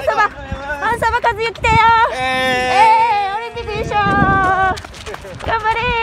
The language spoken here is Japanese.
ンサバンサバ和来たよ。えー、えー、優勝。頑張れ。